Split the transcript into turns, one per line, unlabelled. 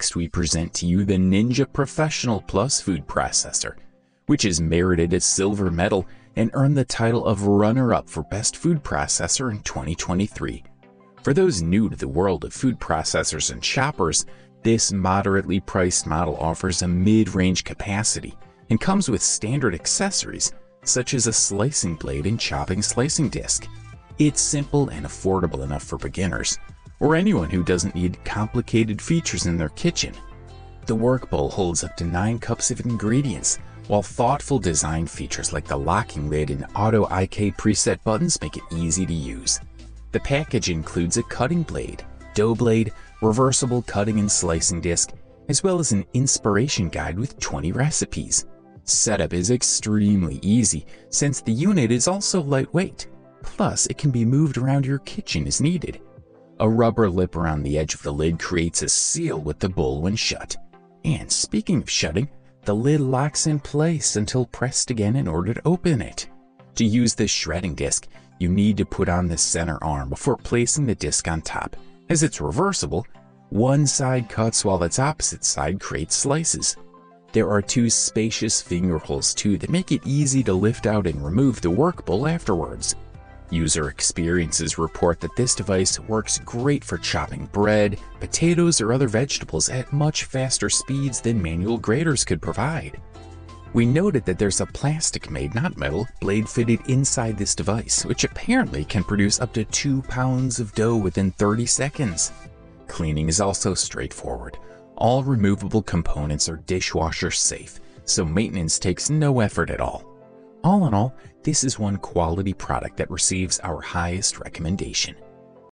Next, we present to you the Ninja Professional Plus food processor, which has merited a silver medal and earned the title of runner-up for Best Food Processor in 2023. For those new to the world of food processors and choppers, this moderately priced model offers a mid-range capacity and comes with standard accessories such as a slicing blade and chopping slicing disc. It's simple and affordable enough for beginners, or anyone who doesn't need complicated features in their kitchen. The work bowl holds up to 9 cups of ingredients, while thoughtful design features like the locking lid and Auto-iQ preset buttons make it easy to use. The package includes a cutting blade, dough blade, reversible cutting and slicing disc, as well as an inspiration guide with 20 recipes. Setup is extremely easy since the unit is also lightweight, plus it can be moved around your kitchen as needed. A rubber lip around the edge of the lid creates a seal with the bowl when shut. And speaking of shutting, the lid locks in place until pressed again in order to open it. To use this shredding disc, you need to put on the center arm before placing the disc on top. As it's reversible, one side cuts while its opposite side creates slices. There are two spacious finger holes too that make it easy to lift out and remove the work bowl afterwards. User experiences report that this device works great for chopping bread, potatoes, or other vegetables at much faster speeds than manual graters could provide. We noted that there's a plastic made, not metal, blade fitted inside this device, which apparently can produce up to 2 pounds of dough within 30 seconds. Cleaning is also straightforward. All removable components are dishwasher safe, so maintenance takes no effort at all. All in all, this is one quality product that receives our highest recommendation.